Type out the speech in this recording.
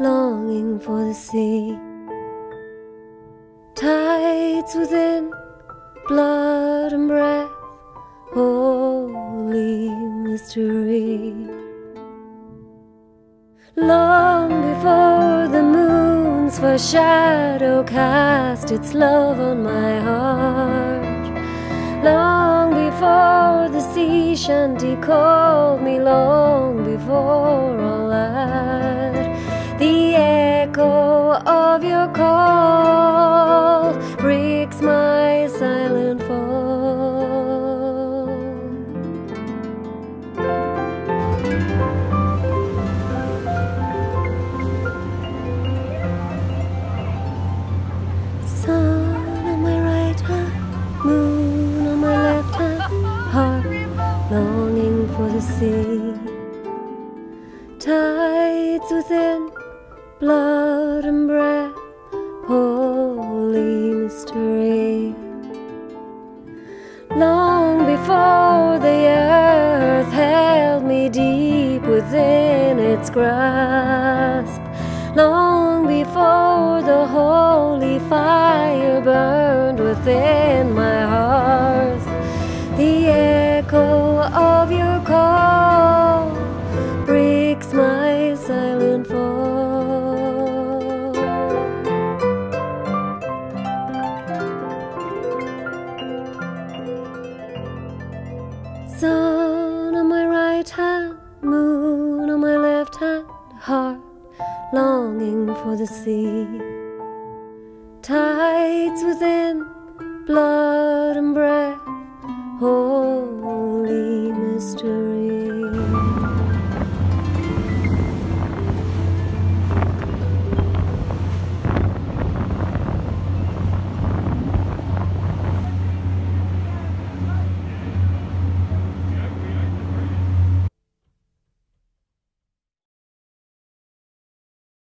longing for the sea. Tides within, blood and breath, holy mystery. Long before the moon's first shadow cast its love on my heart. Long before the sea shanty called me, long before echo of your call breaks my silent fall. Sun on my right hand, moon on my left hand, heart longing for the sea. Tides within, blood and breath, holy mystery. Long before the earth held me deep within its grasp. Long before the holy fire burned within my heart. The echo of your Sun on my right hand, moon on my left hand, heart longing for the sea. Tides within, blood and breath, holy mystery.